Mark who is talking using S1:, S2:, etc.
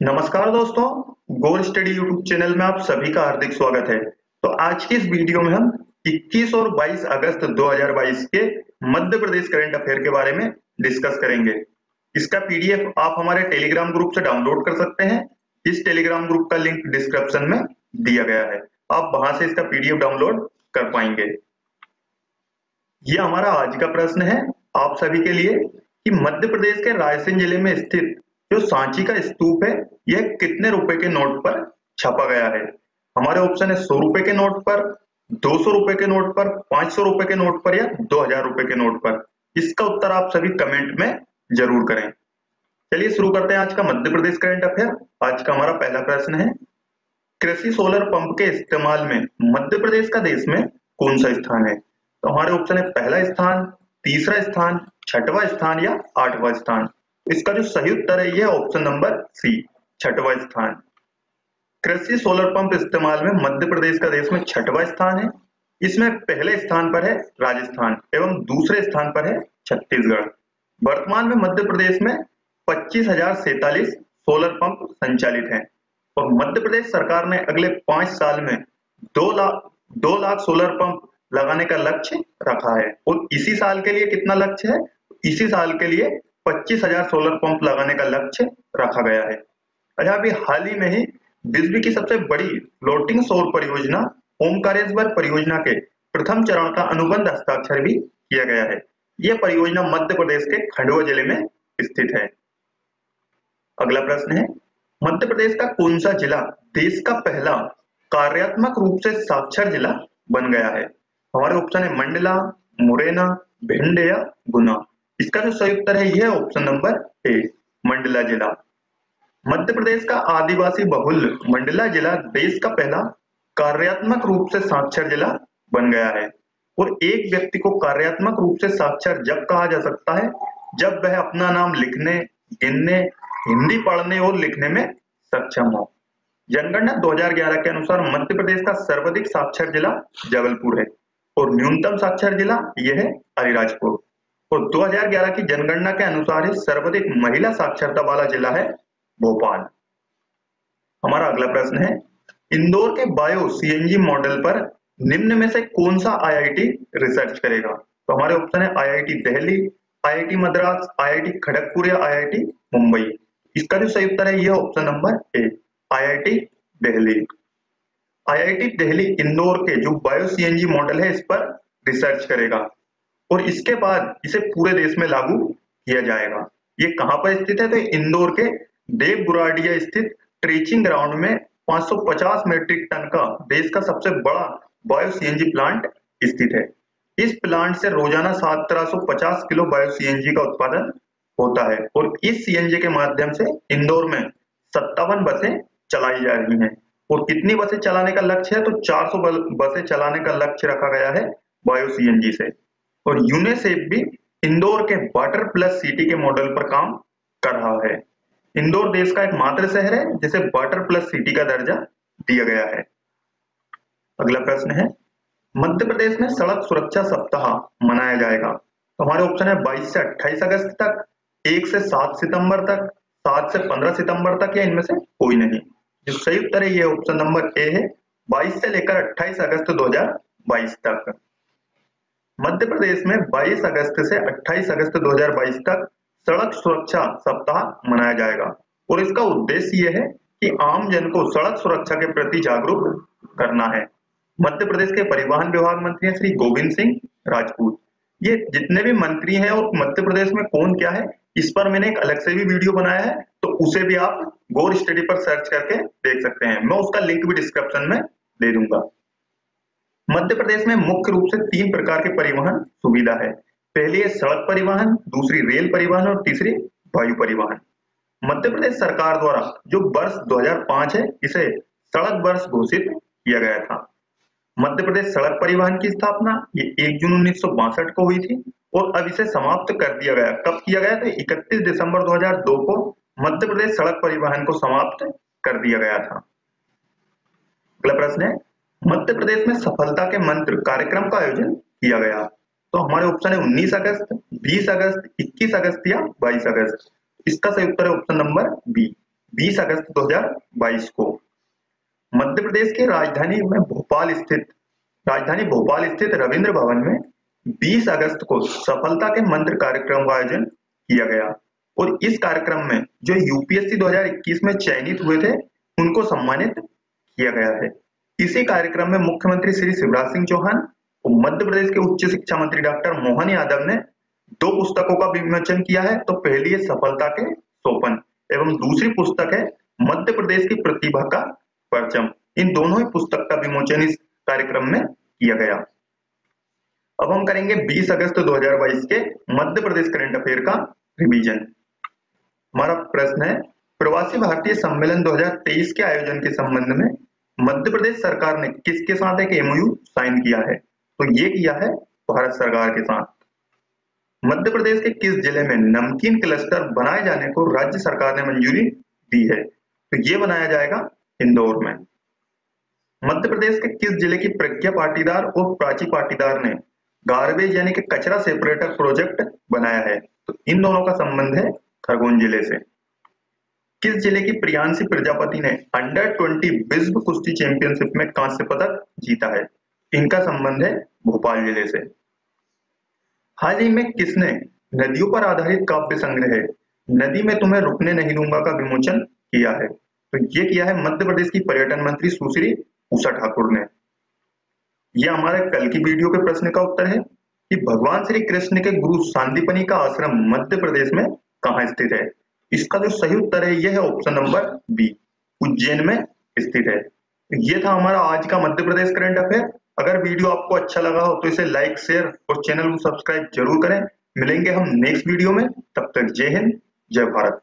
S1: नमस्कार दोस्तों, गोल study YouTube channel में आप सभी का हार्दिक स्वागत है। तो आज की इस वीडियो में हम 21 और 22 अगस्त 2022 के मध्य प्रदेश करंट अफेयर के बारे में डिस्कस करेंगे। इसका पीडीएफ आप हमारे टेलीग्राम ग्रुप से डाउनलोड कर सकते हैं। इस टेलीग्राम ग्रुप का लिंक डिस्क्रिप्शन में दिया गया है। आप वहाँ से इसका पीडीएफ डाउनलोड कर पाएँगे। यह हमारा आज का प्रश्न है आप सभी के लिए कि मध्य प्रदेश के रायसेन ज़िले में स्थित जो सांची का स्तूप है, यह कितने रुपए के नोट पर छपा गया है? हमारे ऑप्शन है सौ रुपए के नोट पर, दो सौ रुपए के नोट पर, पाँच सौ रुपए के नोट पर या दो हज़ार रुपए के नोट पर? इसका उत्तर आप सभी कमेंट में ज़रूर करें। चलिए शुरू करते हैं आज का मध्य प्रदेश करंट अफेयर आज का हमारा पहला प्रश्न है, कृषि सोलर पंप के इस्तेमाल में मध्य प्रदेश का देश में कौन सा स्थान है? तो हमारे ऑप्शन है पहला स्थान, तीसरा स्थान, छठवा स्थान या आठवां स्थान। इसका जो सही उत्तर है, यह ऑप्शन नंबर सी छठवा स्थान। कृषि सोलर पंप इस्तेमाल में मध्य प्रदेश का देश में छठवा स्थान है। इसमें पहले स्थान पर है राजस्थान एवं दूसरे स्थान पर है छत्तीसगढ़। वर्तमान में मध्य प्रदेश में पच्चीस सोलर पंप संचालित हैं। और मध्य प्रदेश सरकार ने अगले पाँच साल में दो लाख दो लाख सोलर पंप लगाने का लक्ष्य रखा है। और इसी साल के लिए कितना लक्ष्य है? इसी साल के लिए पच्चीस हज़ार सोलर पंप लगाने का लक्ष्य रखा गया है। अच्छा अभी हाल ही में ही विश्व की सबसे बड़ी फ्लोटिंग सौर परियोजना, ओमकारेश्वर परियोजना के प्रथम चरण का अनुबंध हस्ताक्षर भी किया गया है। यह परियोजना मध्य प्रदेश के खंडवा ज़िले में स्थित है। अगला प्रश्न है, मध्य प्रदेश का कौन सा जिला देश का पहला कार्यात्मक रूप से साक्षर जिला बन गया है? हमारे ऑप्शन है मंडला, मुरैना, भिंड या गुना। इसका जो सही उत्तर है यह ऑप्शन नंबर ए मंडला जिला। मध्य प्रदेश का आदिवासी बहुल मंडला जिला देश का पहला कार्यात्मक रूप से साक्षर जिला बन गया है। और एक व्यक्ति को कार्यात्मक रूप से साक्षर जब कहा जा सकता है? जब वह अपना नाम लिखने, गिनने, हिंदी पढ़ने और लिखने में सक्षम हो। जनगणना 2011 के अनुसार मध्य प्रदेश का सर्वाधिक साक्षर जिला जबलपुर है। और न्यूनतम साक्षर जिला यह है अलीराजपुर। और 2011 की जनगणना के अनुसार ही सर्वाधिक महिला साक्षरता वाला जिला है भोपाल। हमारा अगला प्रश्न है, इंदौर के बायो सीएनजी मॉडल पर निम्न में से कौन सा आईआईटी रिसर्च करेगा? तो हमारे ऑप्शन है IIT Delhi, IIT Madras, IIT Kharagpur या आईआईटी मुंबई। इसका जो सही उत्तर है, यह option number A, IIT Delhi. IIT Delhi Indore के जो बायो सीएनजी मॉडल है, इस पर रिसर्च करेगा। और इसके बाद इसे पूरे देश में लागू किया जाएगा। ये कहाँ पर स्थित है? तो इंदौर के देव गुराडिया स्थित ट्रीचिंग ग्राउंड में 550 मीट्रिक टन का, देश का सबसे बड़ा बायो सीएनजी प्लांट स्थित है। इस प्लांट से रोज़ाना पचास किलो बायो सीएनजी का उत्पादन होता है और इस सीएनजी के माध्यम से इंदौर में सत्तावन बसें चलाई जा रही हैं। और कितनी बसें चलाने का लक्ष्य है? तो 400 बसें चलाने का लक्ष्य रखा गया है बायो सीएनजी से। और यूनेसेफ भी इंदौर के वाटर प्लस सिटी के मॉडल पर काम कर रहा है। इंदौर देश का एक मात्र शहर है, जिसे वाटर प्लस सिटी का दर्जा दिया गया है। अगला प्रश्न है, मध्य प्रदेश में सड़क सुरक्षा सप्ताह मनाया जाएगा। तो हमारे ऑप्शन है 22 से 28 अगस्त तक 1 से 7 सितंबर तक 7 से 15 सितंबर तक, या इनमें से कोई नहीं। जो सही उत्तर है, ये ऑप्शन नंबर ए है 22 से लेकर 28 अगस्त 2022 तक। मध्य प्रदेश में 22 अगस्त से 28 अगस्त 2022 तक सड़क सुरक्षा सप्ताह मनाया जाएगा। और इसका उद्देश्य यह है कि आम जन को सड़क सुरक्षा के प्रति जागरूक करना है। मध्य प्रदेश के परिवहन विभाग मंत्री हैं श्री गोविंद सिंह राजपूत। ये जितने भी मंत्री हैं और मध्य प्रदेश में कौन क्या है, इस पर मैंने एक अलग से भी वीडियो बनाया है तो उसे भी आप गोर स्टडी पर सर्च करके देख सकते हैं। मैं उसका लिंक भी डिस्क्रिप्शन में दे दूँगा। मध्य प्रदेश में मुख्य रूप से तीन प्रकार के परिवहन सुविधा है। पहली है सड़क परिवहन, दूसरी रेल परिवहन और तीसरी वायु परिवहन। मध्य प्रदेश सरकार द्वारा जो वर्ष 2005 है, इसे सड़क वर्ष घोषित किया गया था। मध्य प्रदेश सड़क परिवहन की स्थापना ये 1 जून उन्नीस सौ बासठ को हुई थी और अब इसे समाप्त कर दिया गया। कब किया गया तो 31 दिसंबर 2002 को मध्य प्रदेश सड़क परिवहन को समाप्त कर दिया गया था। अगला प्रश्न है मध्य प्रदेश में सफलता के मंत्र कार्यक्रम का आयोजन किया गया। तो हमारे ऑप्शन है 19 अगस्त 20 अगस्त 21 अगस्त या 22 अगस्त। इसका सही उत्तर है ऑप्शन नंबर बी 20 अगस्त 2022 को। मध्य प्रदेश के राजधानी में भोपाल स्थित, राजधानी भोपाल स्थित रविंद्र भवन में 20 अगस्त को सफलता के मंत्र कार्यक्रम का आयोजन किया गया। और इस कार्यक्रम में जो यूपीएससी 2021 में चयनित हुए थे, उनको सम्मानित किया गया है। इसी कार्यक्रम में मुख्यमंत्री श्री शिवराज सिंह चौहान और मध्य प्रदेश के उच्च शिक्षा मंत्री डॉक्टर मोहन यादव ने दो पुस्तकों का विमोचन किया है तो पहली है सफलता के सोपन एवं दूसरी पुस्तक है मध्य प्रदेश की प्रतिभा का परचम। इन दोनों ही पुस्तक का विमोचन इस कार्यक्रम में किया गया। अब हम करेंगे 20 अगस्त 2022 के मध्य प्रदेश करंट अफेयर का रिवीजन हमारा प्रश्न है, प्रवासी भारतीय सम्मेलन 2023 के आयोजन के संबंध में मध्य प्रदेश सरकार ने किसके साथ एक एमओयू साइन किया है? तो ये किया है भारत सरकार के साथ। मध्य प्रदेश के किस ज़िले में नमकीन क्लस्टर बनाए जाने को राज्य सरकार ने मंजूरी दी है? तो ये बनाया जाएगा इंदौर में। मध्य प्रदेश के किस ज़िले की प्रज्ञा पाटीदार और प्राची पाटीदार ने गार्बेज यानी कि कचरा सेपरेटर प्रोजेक्ट बनाया है? तो इन दोनों का संबंध है खरगोन ज़िले से। किस ज़िले की प्रियांशी प्रजापति ने अंडर 20 विश्व कुश्ती चैंपियनशिप में कांस्य पदक जीता है? इनका संबंध है भोपाल ज़िले से। हाल ही में किसने नदियों पर आधारित काव्य संग्रह नदी में तुम्हें रुकने नहीं दूँगा का विमोचन किया है। तो ये किया है मध्य प्रदेश की पर्यटन मंत्री सुश्री उषा ठाकुर ने। यह हमारे कल की वीडियो के प्रश्न का उत्तर है कि भगवान श्री कृष्ण के गुरु सांदीपनी का आश्रम मध्य प्रदेश में कहाँ स्थित है? इसका जो सही उत्तर है, यह है ऑप्शन नंबर बी उज्जैन में स्थित है। यह था हमारा आज का मध्य प्रदेश करंट अफेयर अगर वीडियो आपको अच्छा लगा हो तो इसे लाइक शेयर और चैनल को सब्सक्राइब ज़रूर करें। मिलेंगे हम नेक्स्ट वीडियो में। तब तक जय हिंद, जय भारत।